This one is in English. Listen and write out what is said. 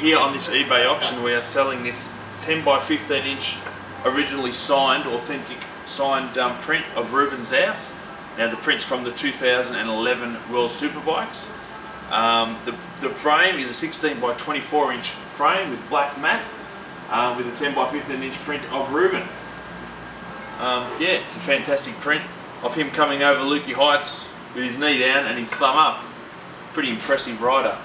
here on this eBay auction we are selling this 10 by 15 inch originally signed, authentic signed um, print of Ruben Xaus. Now the print's from the 2011 World Superbikes. Um, the, the frame is a 16 by 24 inch frame with black matte uh, with a 10 by 15 inch print of Ruben. Um, yeah, it's a fantastic print of him coming over Lukey Heights with his knee down and his thumb up. Pretty impressive rider.